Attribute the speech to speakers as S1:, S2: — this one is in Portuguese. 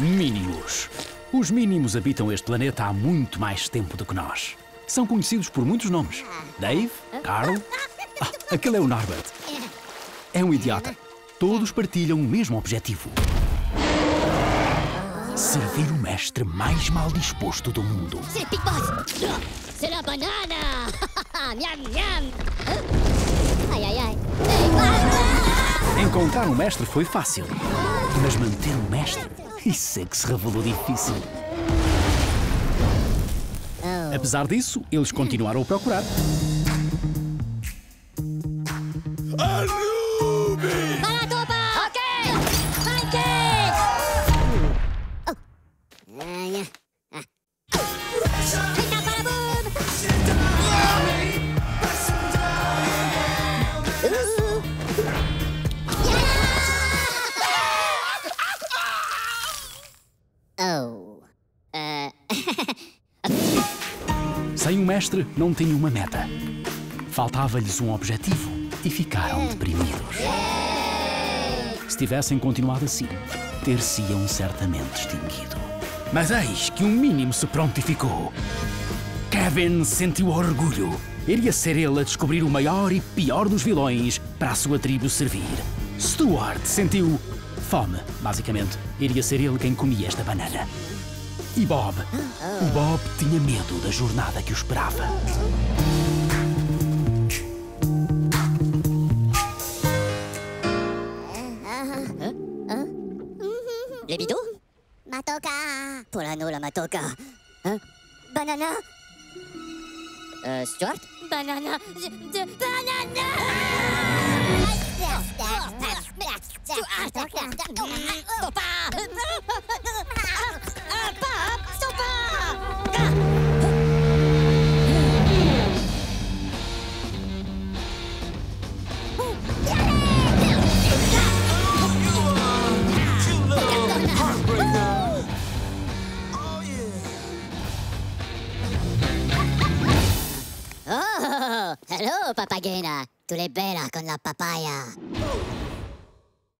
S1: Mínimos. Os mínimos habitam este planeta há muito mais tempo do que nós. São conhecidos por muitos nomes. Dave, Carl. Ah, aquele é o Norbert. É um idiota. Todos partilham o mesmo objetivo. Servir o mestre mais mal disposto do mundo.
S2: Big Boss la banane Miam, miam Aïe, aïe, aïe
S1: Encontrar um mestre foi fácil. Mas manter um mestre, isso é que se revelou difícil. Apesar disso, eles continuaram a procurar.
S2: Balatopa Ok
S1: Sem um mestre, não tinham uma meta. Faltava-lhes um objetivo e ficaram deprimidos. Se tivessem continuado assim, ter-se-iam certamente extinguido. Mas eis que um mínimo se prontificou. Kevin sentiu orgulho. Iria ser ele a descobrir o maior e pior dos vilões para a sua tribo servir. Stuart sentiu fome, basicamente. Iria ser ele quem comia esta banana. E Bob? O Bob tinha medo da jornada que o esperava.
S2: Les bidous Matoka. Polano la Matoka. Banana. Euh, Stuart? Banana. Banana hello, papagena. Tu l'es bella con la papaya.